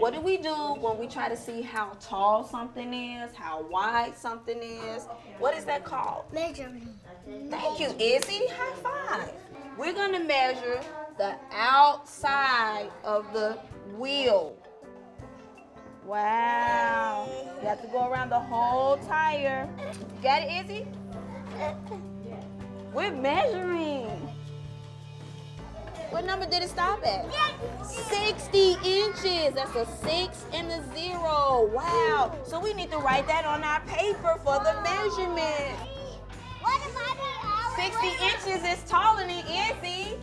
What do we do when we try to see how tall something is, how wide something is? What is that called? Measuring. Thank you, Izzy. High five. We're going to measure the outside of the wheel. Wow. You have to go around the whole tire. Got it, Izzy? We're measuring. What number did it stop at? 60 inches. That's a six and a zero. Wow. So we need to write that on our paper for the measurement. What about the 60 inches is taller than Izzy.